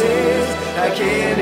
I can't.